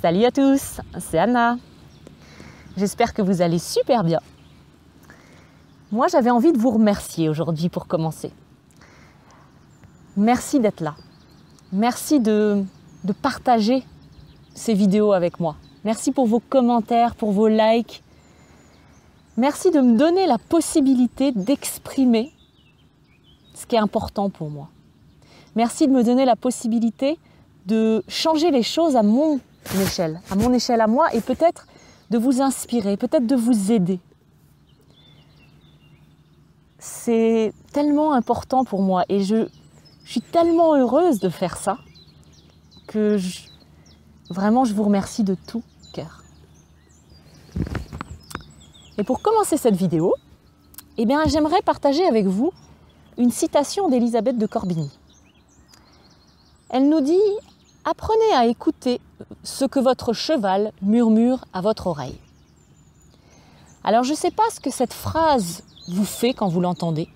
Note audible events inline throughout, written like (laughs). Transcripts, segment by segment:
Salut à tous, c'est Anna. J'espère que vous allez super bien. Moi, j'avais envie de vous remercier aujourd'hui pour commencer. Merci d'être là. Merci de, de, partager ces vidéos avec moi. Merci pour vos commentaires, pour vos likes. Merci de me donner la possibilité d'exprimer ce qui est important pour moi. Merci de me donner la possibilité de changer les choses à mon à mon échelle à moi, et peut-être de vous inspirer, peut-être de vous aider. C'est tellement important pour moi et je, suis tellement heureuse de faire ça que vraiment je vous remercie de tout cœur. Et pour commencer cette vidéo, eh bien, j'aimerais partager avec vous une citation d'Elisabeth de Corbigny. Elle nous dit Apprenez à écouter ce que votre cheval murmure à votre oreille. Alors je ne sais pas ce que cette phrase vous fait quand vous l'entendez,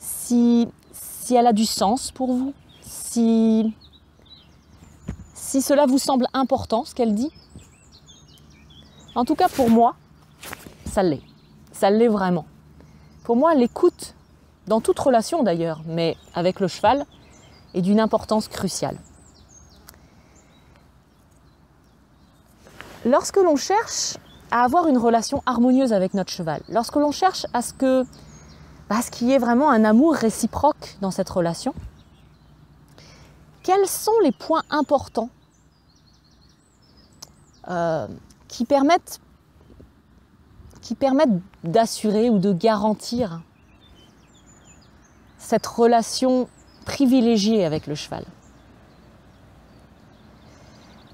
si, elle a du sens pour vous, si, si cela vous semble important ce qu'elle dit. En tout cas pour moi, ça l'est. Ça l'est vraiment. Pour moi, l'écoute, dans toute relation d'ailleurs, mais avec le cheval, est d'une importance cruciale. Lorsque l'on cherche à avoir une relation harmonieuse avec notre cheval, lorsque l'on cherche à ce qu'il y ait vraiment un amour réciproque dans cette relation, quels sont les points importants euh, qui permettent d'assurer ou de garantir cette relation privilégiée avec le cheval?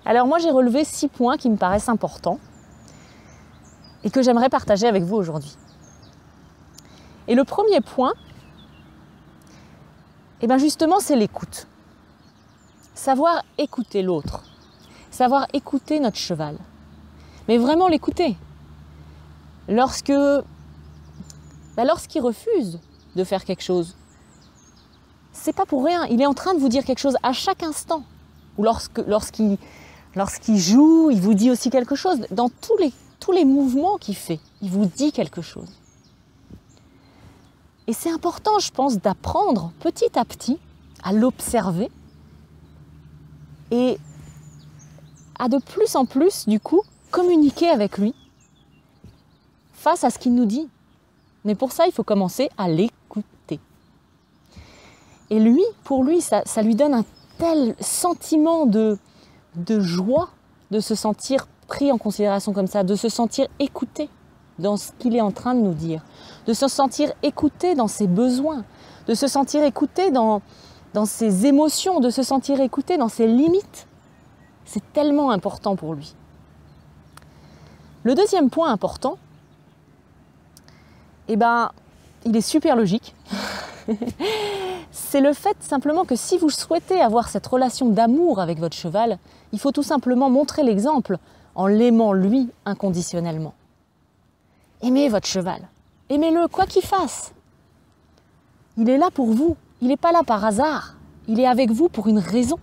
Alors moi j'ai relevé six points qui me paraissent importants et que j'aimerais partager avec vous aujourd'hui. Et le premier point, eh bien justement c'est l'écoute. Savoir écouter l'autre. Savoir écouter notre cheval. Mais vraiment l'écouter. Lorsque bah, lorsqu'il refuse de faire quelque chose, c'est pas pour rien. Il est en train de vous dire quelque chose à chaque instant. Ou lorsqu'il Lorsqu'il joue, il vous dit aussi quelque chose. Dans tous les, mouvements qu'il fait, il vous dit quelque chose. Et c'est important, je pense, d'apprendre petit à petit à l'observer et à de plus en plus, du coup, communiquer avec lui face à ce qu'il nous dit. Mais pour ça, il faut commencer à l'écouter. Et lui, pour lui, ça lui donne un tel sentiment de, de joie de se sentir pris en considération comme ça, de se sentir écouté dans ce qu'il est en train de nous dire, de se sentir écouté dans ses besoins, de se sentir écouté dans, ses émotions, de se sentir écouté dans ses limites. C'est tellement important pour lui. Le deuxième point important, eh ben, il est super logique. c'est le fait simplement que si vous souhaitez avoir cette relation d'amour avec votre cheval, il faut tout simplement montrer l'exemple en l'aimant lui inconditionnellement. Aimez votre cheval. Aimez-le quoi qu'il fasse. Il est là pour vous. Il n'est pas là par hasard. Il est avec vous pour une raison.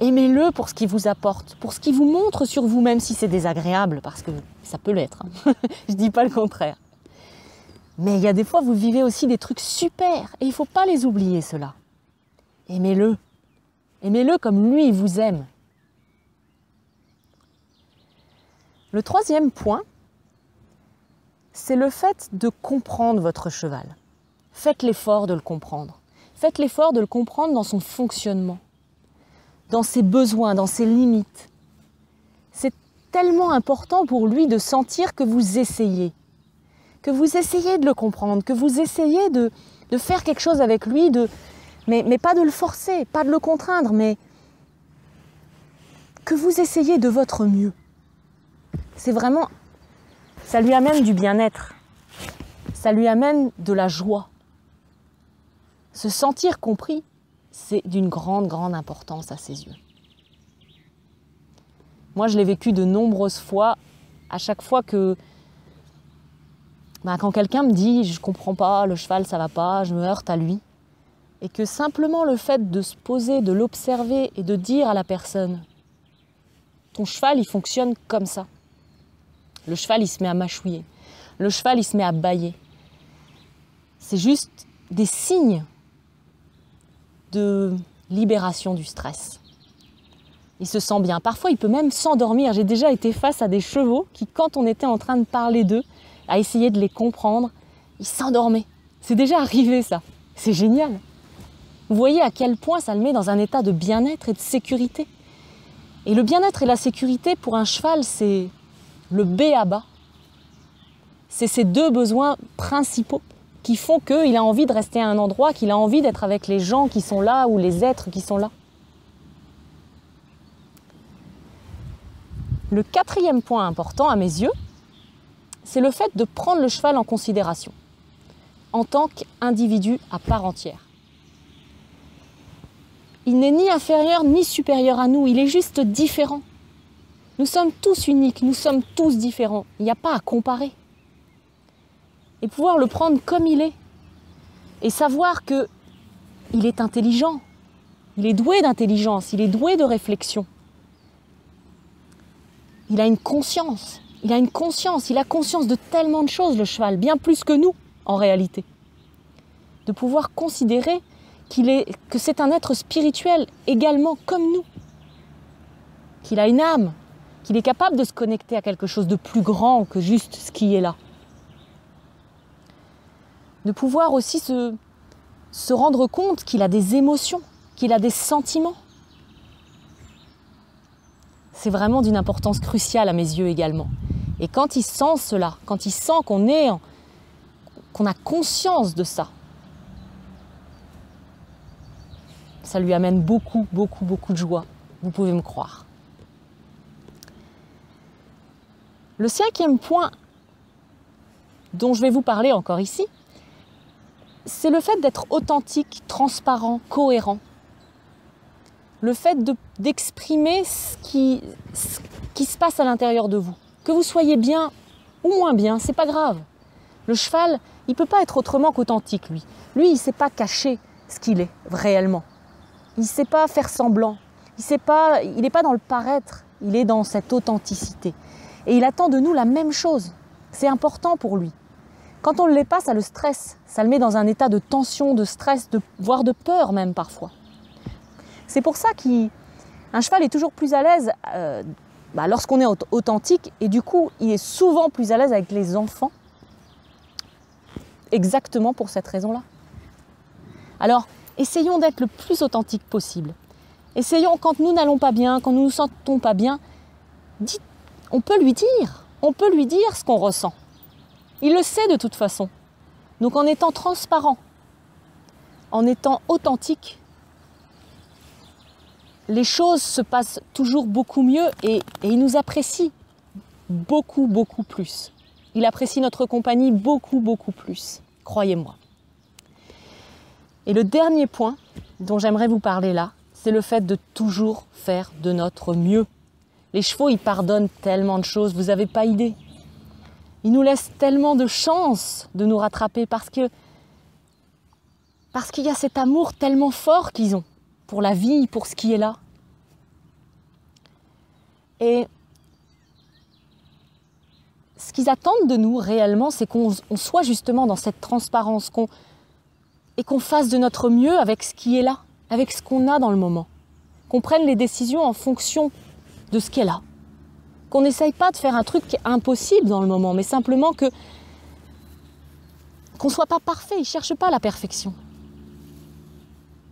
Aimez-le pour ce qu'il vous apporte, pour ce qu'il vous montre sur vous, même si c'est désagréable, parce que ça peut l'être. Hein. (laughs) Je ne dis pas le contraire. Mais il y a des fois, vous vivez aussi des trucs super et il ne faut pas les oublier, cela. Aimez-le. Aimez-le comme lui, vous aime. Le troisième point, c'est le fait de comprendre votre cheval. Faites l'effort de le comprendre. Faites l'effort de le comprendre dans son fonctionnement, dans ses besoins, dans ses limites. C'est tellement important pour lui de sentir que vous essayez, que vous essayez de le comprendre, que vous essayez de, faire quelque chose avec lui, mais, mais pas de le forcer, pas de le contraindre, mais que vous essayez de votre mieux. C'est vraiment, ça lui amène du bien-être, ça lui amène de la joie. Se sentir compris, c'est d'une grande, grande importance à ses yeux. Moi, je l'ai vécu de nombreuses fois, à chaque fois que bah, quand quelqu'un me dit je comprends pas, le cheval ça va pas, je me heurte à lui, et que simplement le fait de se poser, de l'observer et de dire à la personne ton cheval, il fonctionne comme ça. Le cheval, il se met à mâchouiller. Le cheval, il se met à bailler. C'est juste des signes de libération du stress. Il se sent bien. Parfois, il peut même s'endormir. J'ai déjà été face à des chevaux qui, quand on était en train de parler d'eux, à essayer de les comprendre, ils s'endormaient. C'est déjà arrivé ça. C'est génial. Vous voyez à quel point ça le met dans un état de bien-être et de sécurité. Et le bien-être et la sécurité pour un cheval, c'est le B à bas. C'est ces deux besoins principaux qui font qu'il a envie de rester à un endroit, qu'il a envie d'être avec les gens qui sont là ou les êtres qui sont là. Le quatrième point important à mes yeux, c'est le fait de prendre le cheval en considération en tant qu'individu à part entière. Il n'est ni inférieur ni supérieur à nous, il est juste différent. Nous sommes tous uniques, nous sommes tous différents, il n'y a pas à comparer. Et pouvoir le prendre comme il est. Et savoir que il est intelligent, il est doué d'intelligence, il est doué de réflexion. Il a une conscience, il a une conscience, il a conscience de tellement de choses, le cheval, bien plus que nous, en réalité. De pouvoir considérer qu'il est, que c'est un être spirituel également comme nous, qu'il a une âme, qu'il est capable de se connecter à quelque chose de plus grand que juste ce qui est là. De pouvoir aussi se, se rendre compte qu'il a des émotions, qu'il a des sentiments. C'est vraiment d'une importance cruciale à mes yeux également. Et quand il sent cela, quand il sent qu'on est, qu'on a conscience de ça, ça lui amène beaucoup, beaucoup, beaucoup de joie. Vous pouvez me croire. Le cinquième point dont je vais vous parler encore ici, c'est le fait d'être authentique, transparent, cohérent. Le fait d'exprimer ce, qui, ce qui se passe à l'intérieur de vous. Que vous soyez bien ou moins bien, c'est pas grave. Le cheval, il peut pas être autrement qu'authentique, lui. Lui, il sait pas cacher ce qu'il est réellement. Il sait pas faire semblant. Il n'est pas, pas dans le paraître. Il est dans cette authenticité. Et il attend de nous la même chose. C'est important pour lui. Quand on ne l'est pas, ça le stresse. Ça le met dans un état de tension, de stress, de, voire de peur même parfois. C'est pour ça qu'un cheval est toujours plus à l'aise euh, bah, lorsqu'on est authentique et du coup, il est souvent plus à l'aise avec les enfants. Exactement pour cette raison-là. Alors, essayons d'être le plus authentique possible. Essayons, quand nous n'allons pas bien, quand nous ne nous sentons pas bien, on peut lui dire, on peut lui dire ce qu'on ressent. Il le sait de toute façon. Donc en étant transparent, en étant authentique, les choses se passent toujours beaucoup mieux et, il nous apprécie beaucoup, beaucoup plus. Il apprécie notre compagnie beaucoup, beaucoup plus, croyez-moi. Et le dernier point dont j'aimerais vous parler là, c'est le fait de toujours faire de notre mieux. Les chevaux, ils pardonnent tellement de choses, vous n'avez pas idée. Ils nous laissent tellement de chances de nous rattraper parce que parce qu'il y a cet amour tellement fort qu'ils ont pour la vie, pour ce qui est là. Et ce qu'ils attendent de nous réellement, c'est qu'on soit justement dans cette transparence, et qu'on fasse de notre mieux avec ce qui est là, avec ce qu'on a dans le moment. Qu'on prenne les décisions en fonction de ce qu'elle a. Qu'on n'essaye pas de faire un truc impossible dans le moment, mais simplement que qu'on ne soit pas parfait. Ils ne cherchent pas la perfection.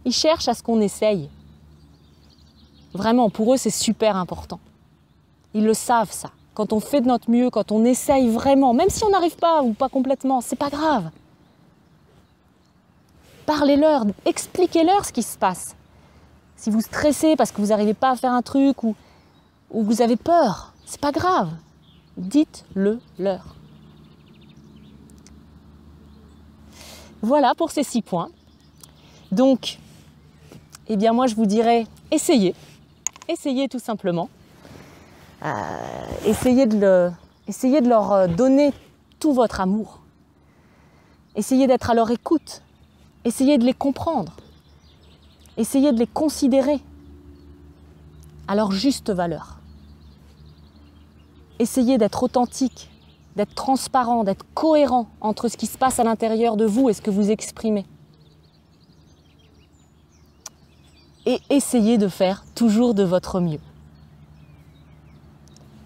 Ils cherchent à ce qu'on essaye. Vraiment, pour eux, c'est super important. Ils le savent, ça. Quand on fait de notre mieux, quand on essaye vraiment, même si on n'arrive pas ou pas complètement, c'est pas grave. Parlez-leur, expliquez-leur ce qui se passe. Si vous stressez parce que vous n'arrivez pas à faire un truc ou ou vous avez peur, c'est pas grave. Dites-le leur. Voilà pour ces six points. Donc, eh bien moi je vous dirais, essayez. Essayez tout simplement. Euh, essayez, de leur euh, donner tout votre amour. Essayez d'être à leur écoute. Essayez de les comprendre. Essayez de les considérer à leur juste valeur. essayez d'être authentique, d'être transparent, d'être cohérent entre ce qui se passe à l'intérieur de vous et ce que vous exprimez. Et essayez de faire toujours de votre mieux.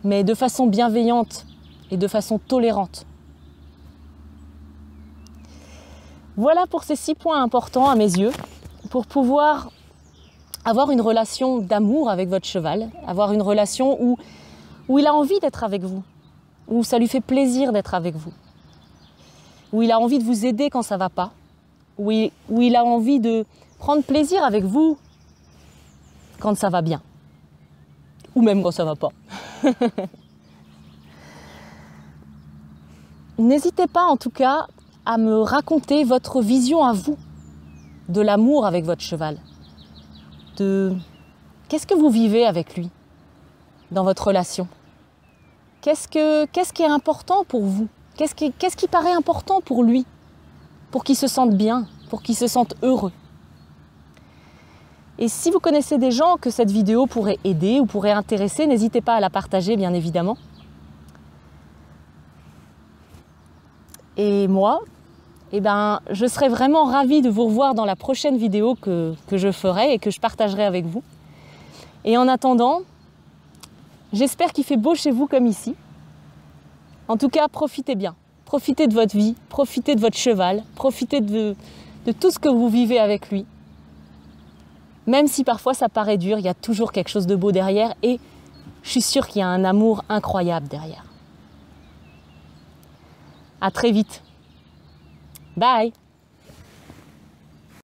Mais de façon bienveillante et de façon tolérante. Voilà pour ces six points importants à mes yeux pour pouvoir avoir une relation d'amour avec votre cheval, avoir une relation où, il a envie d'être avec vous, où ça lui fait plaisir d'être avec vous, où il a envie de vous aider quand ça va pas, où il a envie de prendre plaisir avec vous quand ça va bien, ou même quand ça va pas. (laughs) N'hésitez pas en tout cas à me raconter votre vision à vous de l'amour avec votre cheval. De qu'est-ce que vous vivez avec lui dans votre relation? Qu'est-ce, que, qui est important pour vous? Qu'est-ce qui, qu'est-ce qui paraît important pour lui? Pour qu'il se sente bien, pour qu'il se sente heureux. Et si vous connaissez des gens que cette vidéo pourrait aider ou pourrait intéresser, n'hésitez pas à la partager, bien évidemment. Et moi, eh ben, je serai vraiment ravie de vous revoir dans la prochaine vidéo que, je ferai et que je partagerai avec vous. Et en attendant, j'espère qu'il fait beau chez vous comme ici. En tout cas, profitez bien. Profitez de votre vie, profitez de votre cheval, profitez de tout ce que vous vivez avec lui. Même si parfois ça paraît dur, il y a toujours quelque chose de beau derrière et je suis sûre qu'il y a un amour incroyable derrière. À très vite. Bye